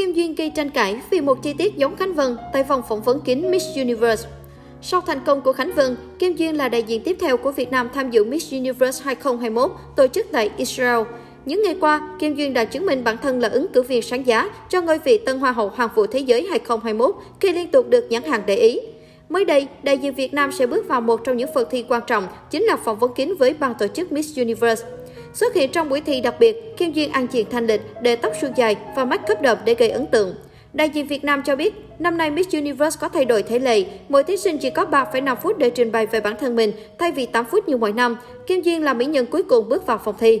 Kim Duyên gây tranh cãi vì một chi tiết giống Khánh Vân tại vòng phỏng vấn kín Miss Universe. Sau thành công của Khánh Vân, Kim Duyên là đại diện tiếp theo của Việt Nam tham dự Miss Universe 2021 tổ chức tại Israel. Những ngày qua, Kim Duyên đã chứng minh bản thân là ứng cử viên sáng giá cho ngôi vị Tân Hoa hậu Hoàng vũ Thế giới 2021 khi liên tục được nhãn hàng để ý. Mới đây, đại diện Việt Nam sẽ bước vào một trong những phần thi quan trọng, chính là phỏng vấn kín với ban tổ chức Miss Universe. Xuất hiện trong buổi thi đặc biệt, Kim Duyên ăn diện thanh lịch, để tóc suôn dài và mắt cấp đậm để gây ấn tượng. Đại diện Việt Nam cho biết, năm nay Miss Universe có thay đổi thể lệ. Mỗi thí sinh chỉ có 3,5 phút để trình bày về bản thân mình, thay vì 8 phút như mọi năm. Kim Duyên là mỹ nhân cuối cùng bước vào phòng thi.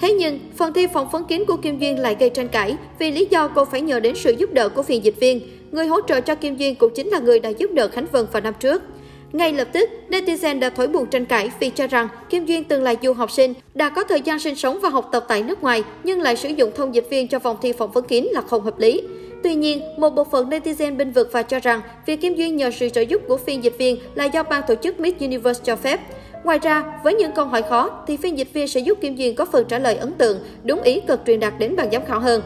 Thế nhưng, phần thi phỏng vấn kín của Kim Duyên lại gây tranh cãi vì lý do cô phải nhờ đến sự giúp đỡ của phiên dịch viên. Người hỗ trợ cho Kim Duyên cũng chính là người đã giúp đỡ Khánh Vân vào năm trước. Ngay lập tức, netizen đã thổi buồn tranh cãi vì cho rằng Kim Duyên từng là du học sinh, đã có thời gian sinh sống và học tập tại nước ngoài, nhưng lại sử dụng thông dịch viên cho vòng thi phỏng vấn kín là không hợp lý. Tuy nhiên, một bộ phận netizen bên vực và cho rằng việc Kim Duyên nhờ sự trợ giúp của phiên dịch viên là do ban tổ chức Miss Universe cho phép. Ngoài ra, với những câu hỏi khó, thì phiên dịch viên sẽ giúp Kim Duyên có phần trả lời ấn tượng, đúng ý cần truyền đạt đến ban giám khảo hơn.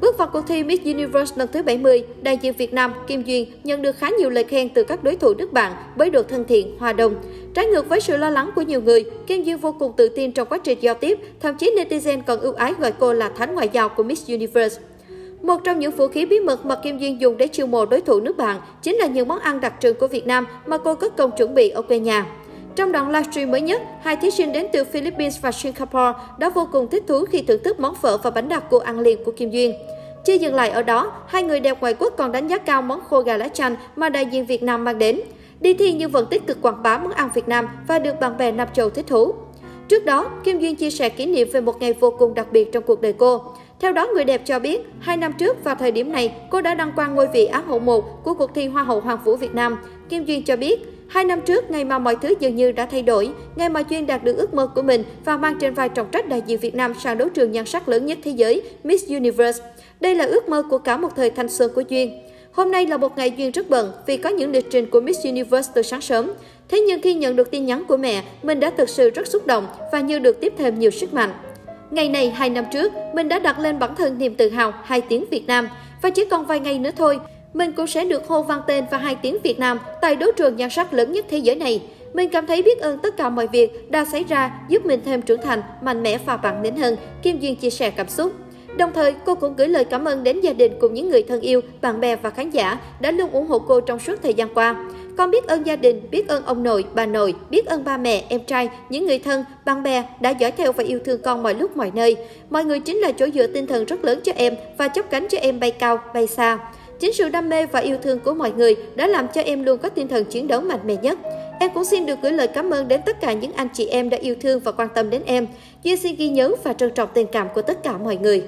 Bước vào cuộc thi Miss Universe lần thứ 70, đại diện Việt Nam Kim Duyên nhận được khá nhiều lời khen từ các đối thủ nước bạn với độ thân thiện, hòa đồng. Trái ngược với sự lo lắng của nhiều người, Kim Duyên vô cùng tự tin trong quá trình giao tiếp, thậm chí netizen còn ưu ái gọi cô là thánh ngoại giao của Miss Universe. Một trong những vũ khí bí mật mà Kim Duyên dùng để chiêu mộ đối thủ nước bạn chính là những món ăn đặc trưng của Việt Nam mà cô cất công chuẩn bị ở quê nhà. Trong đoạn livestream mới nhất, hai thí sinh đến từ Philippines và Singapore đã vô cùng thích thú khi thưởng thức món phở và bánh đặc cô ăn liền của Kim Duyên. Chưa dừng lại ở đó, hai người đẹp ngoại quốc còn đánh giá cao món khô gà lá chanh mà đại diện Việt Nam mang đến. Đi thi nhưng vẫn tích cực quảng bá món ăn Việt Nam và được bạn bè Nam Châu thích thú. Trước đó, Kim Duyên chia sẻ kỷ niệm về một ngày vô cùng đặc biệt trong cuộc đời cô. Theo đó, người đẹp cho biết, hai năm trước vào thời điểm này, cô đã đăng quang ngôi vị Á hậu 1 của cuộc thi Hoa hậu Hoàng vũ Việt Nam. Kim Duyên cho biết, hai năm trước, ngày mà mọi thứ dường như đã thay đổi, ngày mà Duyên đạt được ước mơ của mình và mang trên vai trọng trách đại diện Việt Nam sang đấu trường nhan sắc lớn nhất thế giới, Miss Universe. Đây là ước mơ của cả một thời thanh xuân của Duyên. Hôm nay là một ngày Duyên rất bận vì có những lịch trình của Miss Universe từ sáng sớm. Thế nhưng khi nhận được tin nhắn của mẹ, mình đã thực sự rất xúc động và như được tiếp thêm nhiều sức mạnh. Ngày này hai năm trước, mình đã đặt lên bản thân niềm tự hào hai tiếng Việt Nam và chỉ còn vài ngày nữa thôi, mình cũng sẽ được hô vang tên và hai tiếng Việt Nam tại đấu trường nhan sắc lớn nhất thế giới này. Mình cảm thấy biết ơn tất cả mọi việc đã xảy ra giúp mình thêm trưởng thành, mạnh mẽ và bản lĩnh hơn, Kim Duyên chia sẻ cảm xúc. Đồng thời, cô cũng gửi lời cảm ơn đến gia đình cùng những người thân yêu, bạn bè và khán giả đã luôn ủng hộ cô trong suốt thời gian qua. Con biết ơn gia đình, biết ơn ông nội, bà nội, biết ơn ba mẹ, em trai, những người thân, bạn bè đã dõi theo và yêu thương con mọi lúc mọi nơi. Mọi người chính là chỗ dựa tinh thần rất lớn cho em và chấp cánh cho em bay cao, bay xa. Chính sự đam mê và yêu thương của mọi người đã làm cho em luôn có tinh thần chiến đấu mạnh mẽ nhất. Em cũng xin được gửi lời cảm ơn đến tất cả những anh chị em đã yêu thương và quan tâm đến em. Duyên xin ghi nhớ và trân trọng tình cảm của tất cả mọi người.